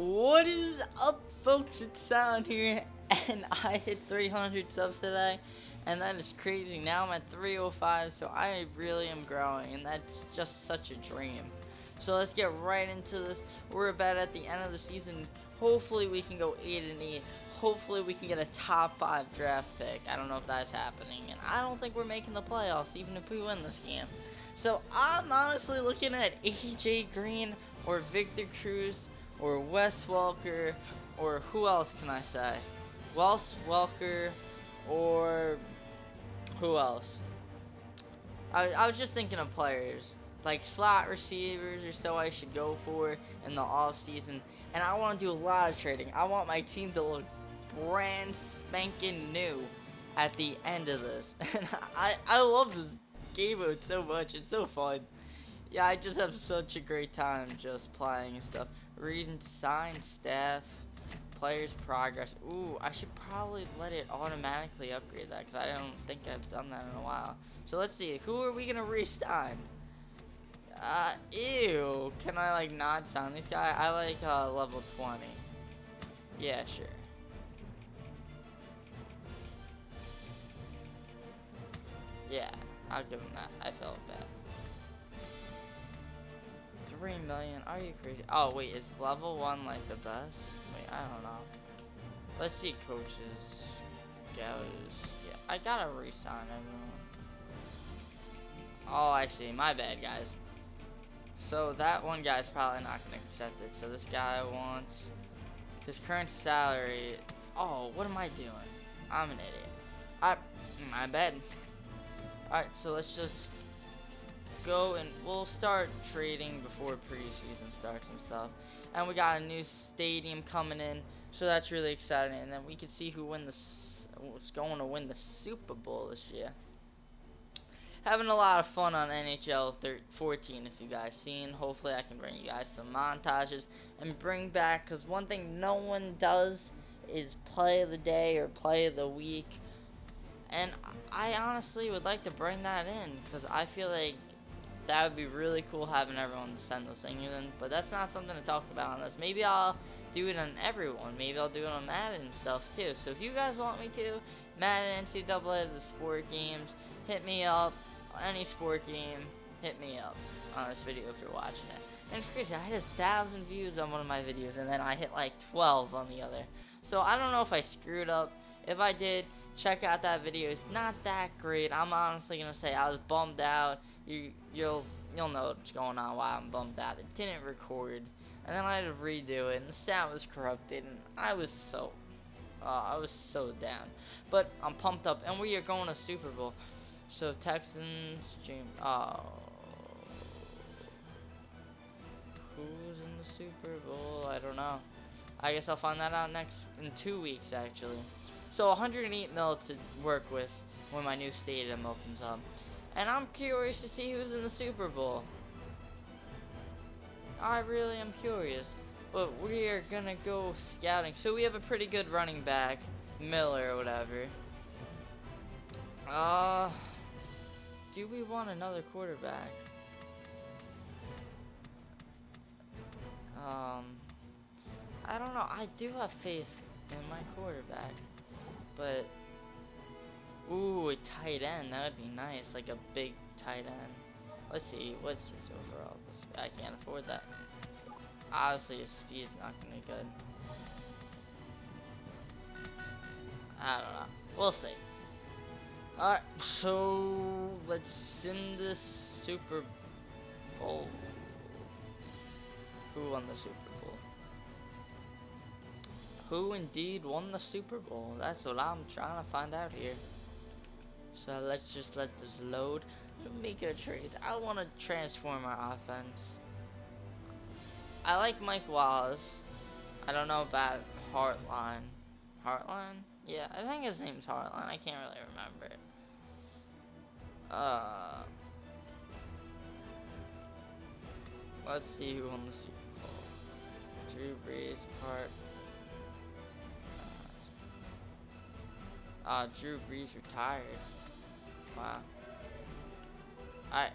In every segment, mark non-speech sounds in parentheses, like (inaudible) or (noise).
What is up, folks? It's Sound here, (laughs) and I hit 300 subs today, and that is crazy. Now I'm at 305, so I really am growing, and that's just such a dream. So let's get right into this. We're about at the end of the season. Hopefully, we can go 8 and 8. Hopefully, we can get a top 5 draft pick. I don't know if that's happening, and I don't think we're making the playoffs, even if we win this game. So I'm honestly looking at AJ Green or Victor Cruz or Wes Welker or who else can I say? Wes Welker or who else? I, I was just thinking of players like slot receivers or so I should go for in the off season and I want to do a lot of trading. I want my team to look brand spanking new at the end of this. (laughs) And I, I love this game mode so much. It's so fun. Yeah, I just have such a great time just playing and stuff. Reason, sign, staff, players progress. Ooh, I should probably let it automatically upgrade that because I don't think I've done that in a while. So let's see, who are we gonna resign? Uh, ew. Can I like not sign this guy? I like uh, level 20. Yeah, sure. Yeah, I'll give him that. I felt bad. Three million? Are you crazy? Oh wait, is level one like the best? Wait, I don't know. Let's see coaches. Goes. Yeah, I gotta resign everyone. Oh, I see. My bad, guys. So that one guy's probably not gonna accept it. So this guy wants his current salary. Oh, what am I doing? I'm an idiot. I, my bad. Alright, so let's just go and we'll start trading before preseason starts and stuff. And we got a new stadium coming in, so that's really exciting. And then we can see who win the who's going to win the Super Bowl this year. Having a lot of fun on NHL 14 if you guys seen. Hopefully I can bring you guys some montages and bring back, because one thing no one does is play of the day or play of the week and I honestly would like to bring that in because I feel like that would be really cool having everyone send those things in. But that's not something to talk about on this. Maybe I'll do it on everyone. Maybe I'll do it on Madden and stuff too. So if you guys want me to, Madden, NCAA, the sport games, hit me up. Any sport game, hit me up on this video if you're watching it. And it's crazy, I had a thousand views on one of my videos and then I hit like 12 on the other. So I don't know if I screwed up. If I did, check out that video. It's not that great. I'm honestly gonna say I was bummed out. You you'll you'll know what's going on why I'm bummed out. It didn't record, and then I had to redo it, and the sound was corrupted, and I was so uh, I was so down. But I'm pumped up, and we are going to Super Bowl. So Texans, Jim. Oh, who's in the Super Bowl? I don't know. I guess I'll find that out next in two weeks, actually. So 108 mil to work with when my new stadium opens up. And I'm curious to see who's in the Super Bowl. I really am curious. But we are gonna go scouting. So we have a pretty good running back, Miller or whatever. Uh, do we want another quarterback? Um, I don't know. I do have faith in my quarterback. But, ooh, a tight end. That would be nice. Like a big tight end. Let's see. What's his overall? I can't afford that. Obviously, his speed is not going to be good. I don't know. We'll see. Alright, so let's send this Super Bowl. Who won the Super Bowl? who indeed won the Super Bowl? That's what I'm trying to find out here. So let's just let this load. Make a trade. I want to transform our offense. I like Mike Wallace. I don't know about Hartline. Hartline? Yeah, I think his name's Hartline. I can't really remember it. Uh, let's see who won the Super Bowl. Drew Brees, Hart, Uh, Drew Brees retired. Wow. Alright.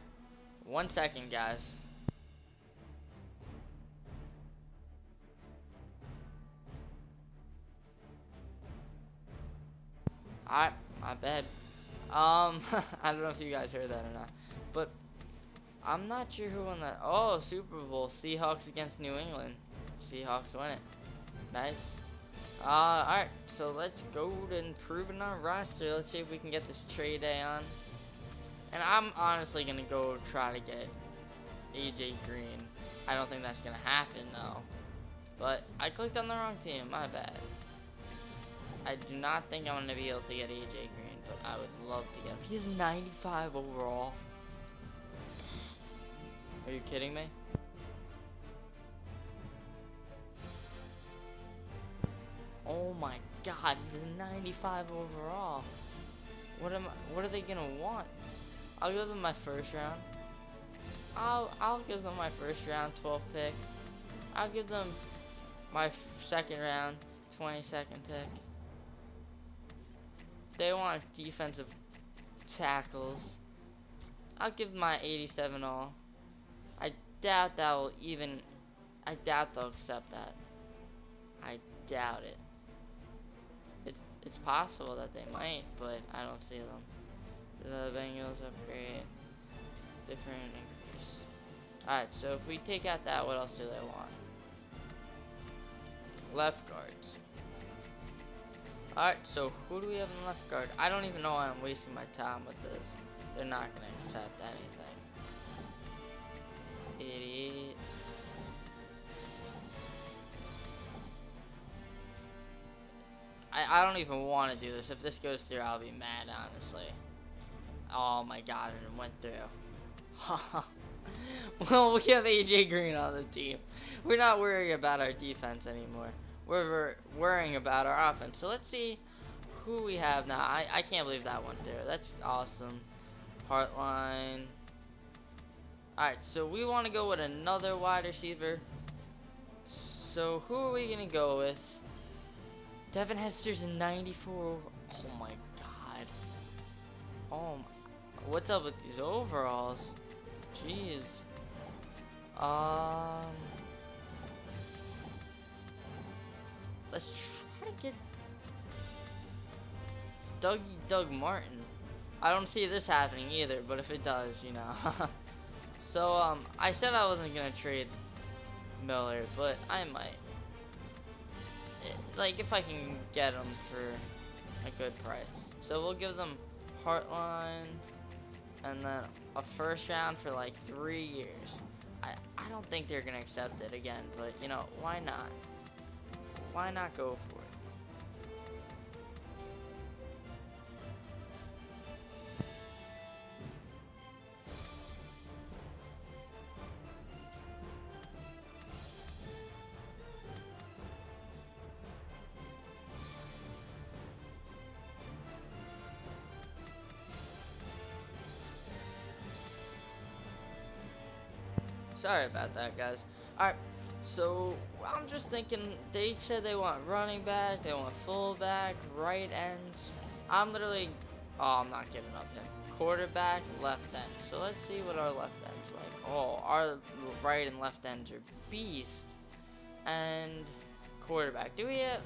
One second, guys. Alright, my bad. Um, (laughs) I don't know if you guys heard that or not. But, I'm not sure who won that. Oh, Super Bowl. Seahawks against New England. Seahawks won it. Nice. Uh, alright, so let's go and improve in our roster. Let's see if we can get this trade on. And I'm honestly going to go try to get AJ Green. I don't think that's going to happen, though. But I clicked on the wrong team. My bad. I do not think I'm going to be able to get AJ Green, but I would love to get him. He's 95 overall. Are you kidding me? Oh my god, he's 95 overall. What am I, what are they gonna want? I'll give them my first round. I'll I'll give them my first round 12 pick. I'll give them my second round 22nd pick. They want defensive tackles. I'll give my 87 all. I doubt that will even I doubt they'll accept that. I doubt it. It's possible that they might, but I don't see them. The Bengals upgrade different increase. Alright, so if we take out that, what else do they want? Left guards. Alright, so who do we have in left guard? I don't even know why I'm wasting my time with this. They're not going to accept anything. Idiot. I, I don't even want to do this. If this goes through, I'll be mad, honestly. Oh my god, it went through. (laughs) well, we have AJ Green on the team. We're not worrying about our defense anymore. We're worrying about our offense. So let's see who we have now. I, I can't believe that went through. That's awesome. Hartline. Alright, so we want to go with another wide receiver. So who are we going to go with? Devin Hester's a 94. Oh my god. Oh my. What's up with these overalls? Jeez. Um. Let's try to get Doug Doug Martin. I don't see this happening either, but if it does, you know. (laughs) so um, I said I wasn't gonna trade Miller, but I might. Like if I can get them for a good price. So we'll give them Hartline and then a first round for like three years. I, I don't think they're gonna accept it again, but you know, why not? Why not go for it? Sorry about that, guys. Alright, so I'm just thinking, they said they want running back, they want fullback, right ends. I'm literally, oh, I'm not giving up him. Quarterback, left end. So let's see what our left end's like. Oh, our right and left ends are beast. And quarterback. Do we have...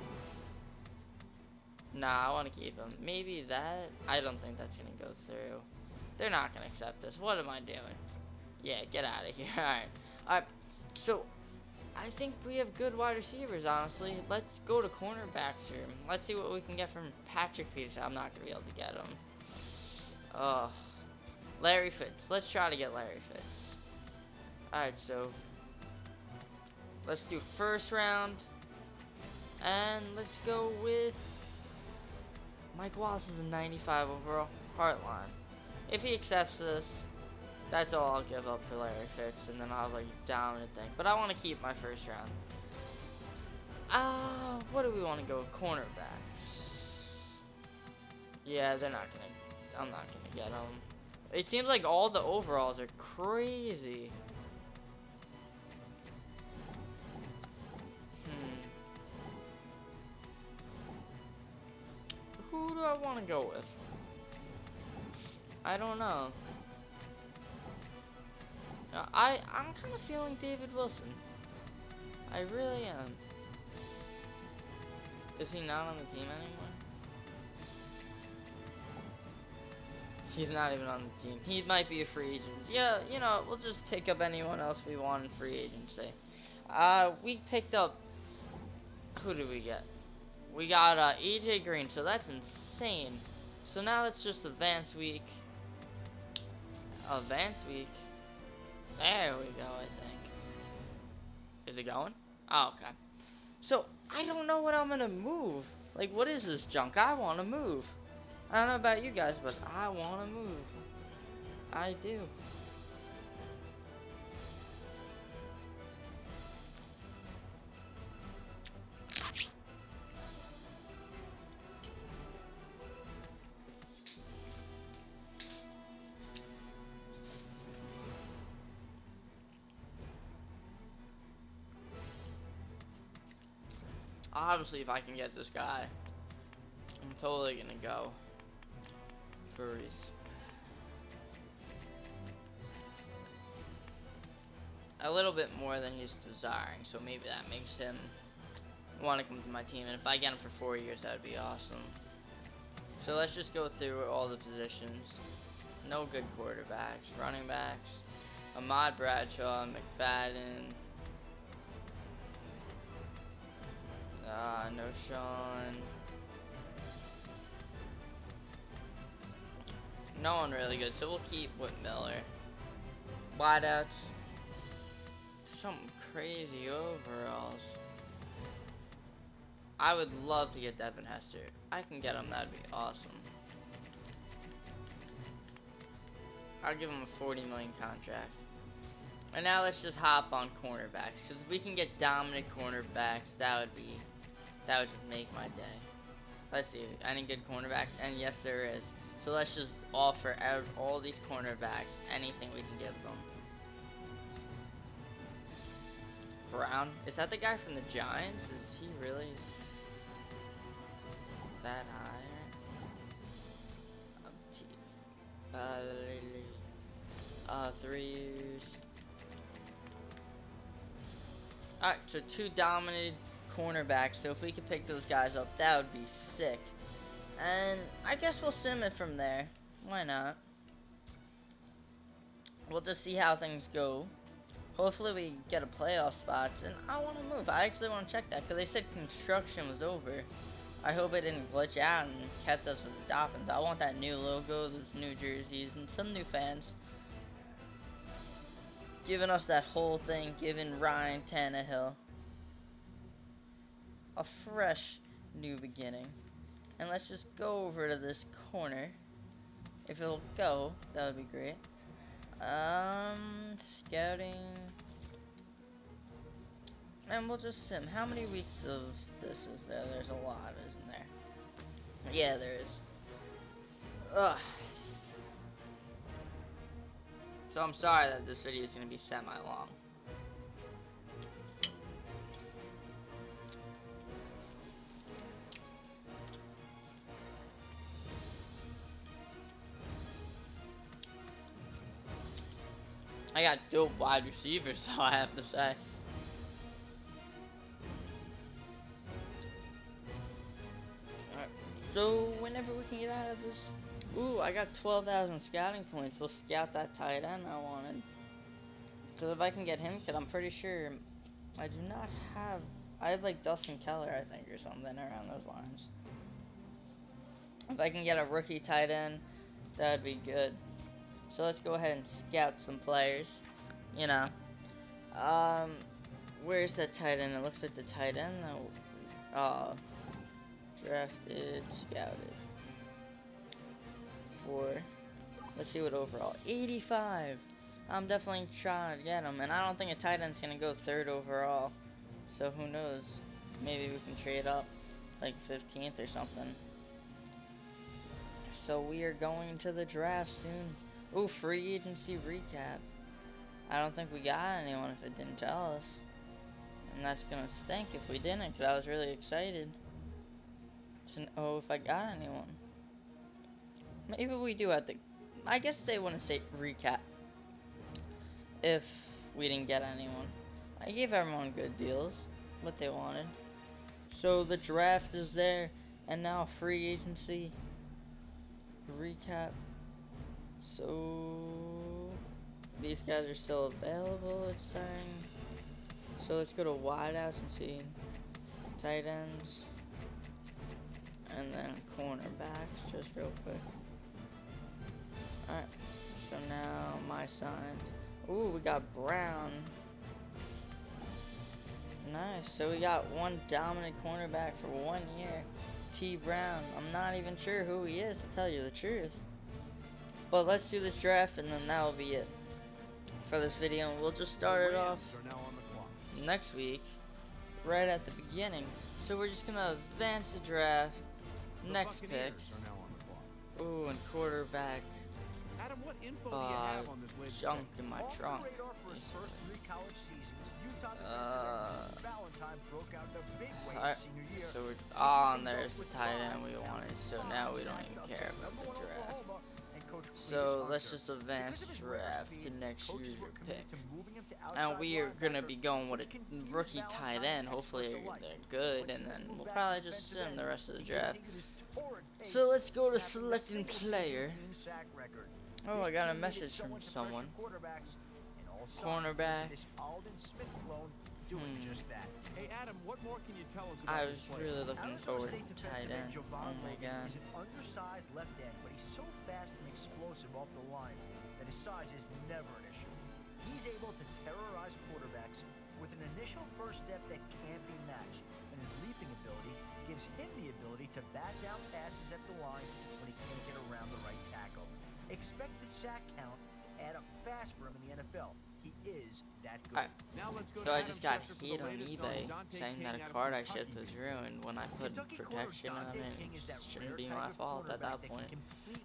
Nah, I want to keep him. Maybe that? I don't think that's going to go through. They're not going to accept this. What am I doing? Yeah, get out of here. (laughs) Alright. Alright. So, I think we have good wide receivers, honestly. Let's go to cornerbacks here. Let's see what we can get from Patrick Peterson. I'm not going to be able to get him. Oh. Larry Fitz. Let's try to get Larry Fitz. Alright, so. Let's do first round. And let's go with... Mike Wallace is a 95 overall. Hartline. If he accepts this, that's all I'll give up for Larry Fitz, and then I'll have like a dominant thing. But I want to keep my first round. Ah, uh, what do we want to go? With cornerbacks. Yeah, they're not gonna. I'm not gonna get them. It seems like all the overalls are crazy. Hmm. Who do I want to go with? I don't know. Uh, I, I'm kind of feeling David Wilson. I really am. Is he not on the team anymore? He's not even on the team. He might be a free agent. Yeah, you know, we'll just pick up anyone else we want in free agency. Uh, we picked up. Who did we get? We got uh, AJ Green, so that's insane. So now let's just advance week. Advance week. There we go, I think. Is it going? Oh, okay. So, I don't know what I'm going to move. Like, what is this junk? I want to move. I don't know about you guys, but I want to move. I do. Obviously, if I can get this guy, I'm totally gonna go furries. A little bit more than he's desiring, so maybe that makes him want to come to my team. And if I get him for four years, that would be awesome. So let's just go through all the positions. No good quarterbacks, running backs, Ahmad Bradshaw, McFadden, Ah, no Sean. No one really good, so we'll keep with Miller. Wideouts. Something crazy overalls. I would love to get Devin Hester. I can get him, that'd be awesome. I'll give him a 40 million contract. And now let's just hop on cornerbacks. Because if we can get dominant cornerbacks, that would be that would just make my day. Let's see, any good cornerback? And yes, there is. So let's just offer all these cornerbacks anything we can give them. Brown? Is that the guy from the Giants? Is he really that high? Uh, uh, three. Alright, so two dominated cornerbacks, so if we could pick those guys up, that would be sick. And I guess we'll sim it from there. Why not? We'll just see how things go. Hopefully we get a playoff spot. And I want to move. I actually want to check that because they said construction was over. I hope it didn't glitch out and kept us as the Dolphins. I want that new logo, those new jerseys, and some new fans. Giving us that whole thing, giving Ryan Tannehill a fresh new beginning. And let's just go over to this corner. If it'll go, that would be great. Um, scouting. And we'll just sim. How many weeks of this is there? There's a lot, isn't there? Yeah, there is. Ugh. So I'm sorry that this video is going to be semi-long. I got dope wide receivers, (laughs) so I have to say. Alright, so whenever we can get out of this... Ooh, I got 12,000 scouting points. We'll scout that tight end I wanted. Because if I can get him, because I'm pretty sure I do not have... I have like Dustin Keller, I think, or something around those lines. If I can get a rookie tight end, that would be good. So let's go ahead and scout some players. You know. Um, where's that tight end? It looks like the tight end. Oh, drafted, scouted. Four. Let's see what overall. 85. I'm definitely trying to get him, and I don't think a tight end's gonna go third overall. So who knows? Maybe we can trade up, like 15th or something. So we are going to the draft soon. Ooh, free agency recap. I don't think we got anyone if it didn't tell us. And that's gonna stink if we didn't, because I was really excited to know oh, if I got anyone. Maybe we do have to... I guess they wouldn't say recap if we didn't get anyone. I gave everyone good deals, what they wanted. So the draft is there, and now free agency recap So these guys are still available, it's saying. So let's go to wideouts and see tight ends. And then cornerbacks, just real quick. Alright, so now my signs. Ooh, we got Brown. Nice. So we got one dominant cornerback for one year. T. Brown. I'm not even sure who he is, to tell you the truth. But let's do this draft, and then that'll be it for this video. And we'll just start it off next week, right at the beginning. So we're just gonna advance the draft. Next pick. Ooh, and quarterback. Adam, what info Uh, do you have on this latest junk in my Off the trunk. radar for his first three college seasons, Utah Uh, Valentine broke out in a big way alright, senior year. So we're oh, and there's the tight end we wanted. So now we don't even care about the draft. So let's just advance draft to next year's pick. And we are gonna be going with a rookie tight end. Hopefully they're good, and then we'll probably just sim the rest of the draft. So let's go to selecting player. Oh, I got a message from someone. Cornerback. Doing Hmm. just that. Hey, Adam, what more can you tell us about I was really looking Arizona forward State to tight end. Javon Oh my god. is an undersized left end, but he's so fast and explosive off the line that his size is never an issue. He's able to terrorize quarterbacks with an initial first step that can't be matched, and his leaping ability gives him the ability to bat down passes at the line when he can't get around the right tackle. Expect the sack count to add up fast for him in the NFL. He is that good. Alright, Now let's go So I just got Schefter for the hit on eBay saying King that a card I shipped was ruined when I put Kentucky protection on it. It shouldn't be my fault at that point.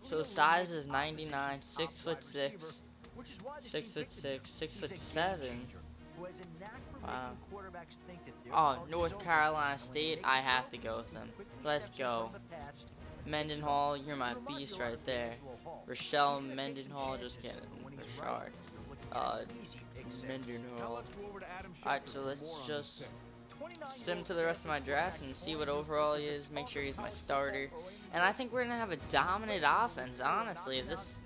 So size is 99, six foot six, which is why this six foot six, six foot seven. changer who has a knack for Wow. quarterbacks think that Oh, North Carolina and when they State, I have to go with them. Let's go. front of the pass and Mendenhall, you're my beast me a lot right there. Rochelle He's gonna take some Mendenhall, just kidding. At Uh, to Alright, so let's just pick. 29-year-old sim to the rest of my draft and see what overall he is. Make sure he's my starter. And I think we're gonna have a dominant offense. Honestly, this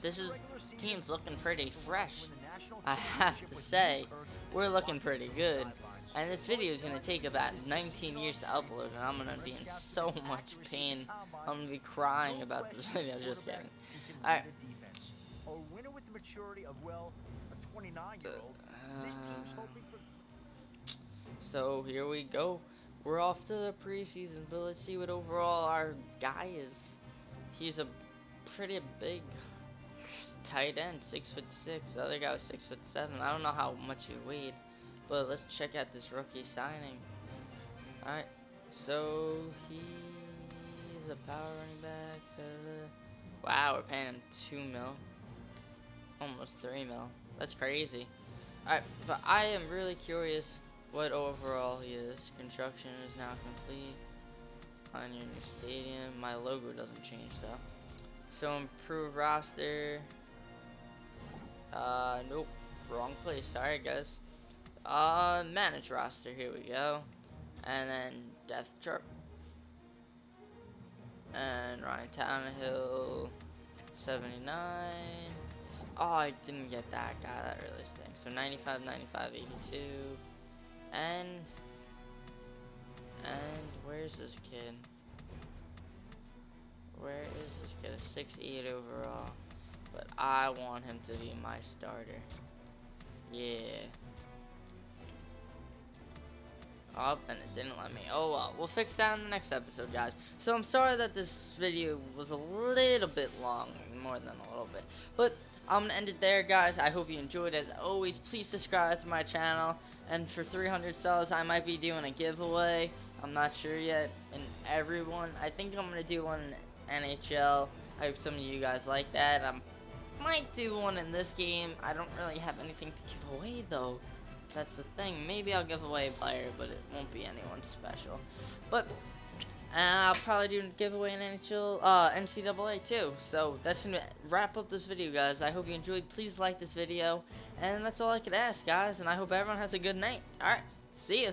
this is team's looking pretty fresh. I have to say, we're looking pretty good. And this video is gonna take about 19 years to upload, and I'm gonna be in so much pain. I'm gonna be crying about this (laughs) video. Just kidding. Alright. Maturity of well, a 29-year-old. This team's Uh, hoping for So here we go. We're off to the preseason, but let's see what overall our guy is. He's a pretty big tight end, six foot six. The other guy was six foot seven. I don't know how much he weighed, but let's check out this rookie signing. All right, so he's a power running back. Uh, wow, we're paying him two mil, almost three mil. That's crazy. Alright, but I am really curious what overall he is. Construction is now complete on your new stadium. My logo doesn't change though. So improve roster. Uh, nope, wrong place. Sorry guys. Uh, manage roster. Here we go. And then depth chart. And Ryan Tannehill, 79. Oh, I didn't get that guy. That really stinks. So 95, 95, 82. And. And where's this kid? Where is this kid? A 68 overall. But I want him to be my starter. Yeah. Up and it didn't let me. Oh well, we'll fix that in the next episode, guys. So I'm sorry that this video was a little bit long, more than a little bit. But I'm gonna end it there, guys. I hope you enjoyed. As always, please subscribe to my channel. And for 300 subs, I might be doing a giveaway. I'm not sure yet. And everyone, I think I'm gonna do one NHL. I hope some of you guys like that. I might do one in this game. I don't really have anything to give away though. That's the thing. Maybe I'll give away a player, but it won't be anyone special. But uh, I'll probably do a giveaway in NHL, uh, NCAA too. So that's gonna wrap up this video, guys. I hope you enjoyed. Please like this video, and that's all I could ask, guys. And I hope everyone has a good night. All right, see ya.